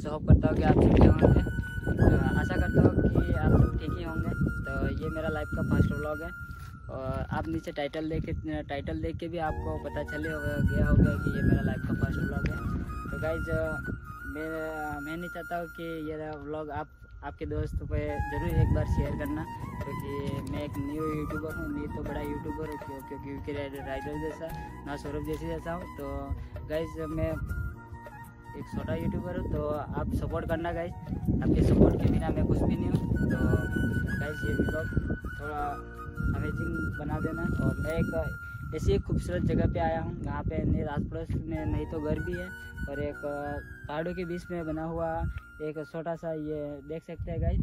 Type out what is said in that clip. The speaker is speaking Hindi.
सो होप करता हूँ कि आप सब ठीक होंगे। तो आशा करता हूँ कि आप सब ठीक ही होंगे। तो ये मेरा लाइफ का फ़र्स्ट व्लॉग है। और आप नीचे टाइटल देख टाइटल देख के भी आपको पता चले होगा, गया होगा कि ये मेरा लाइफ का फ़र्स्ट व्लॉग है। तो गाइज़ मैं मैं नहीं चाहता हूँ कि ये व्लॉग आप, आपके दोस्तों पे ज़रूर एक बार शेयर करना, क्योंकि मैं एक न्यू यूट्यूबर हूँ, नहीं तो बड़ा यूट्यूबर हूँ, क्यों, क्योंकि राइडर जैसा, ना सौरभ जैसे जैसा हूँ। तो गाइज़ मैं एक छोटा यूट्यूबर हूँ तो आप सपोर्ट करना गाइज़ आपके सपोर्ट के बिना मैं कुछ भी नहीं हूँ। तो गाइज़ ये ब्लॉग थोड़ा अमेजिंग बना देना। और मैं एक ऐसी एक खूबसूरत जगह पे आया हूँ, जहाँ पे नहीं आस पड़ोस में नहीं तो घर भी है, और एक पहाड़ों के बीच में बना हुआ एक छोटा सा ये देख सकते हैं गाइज़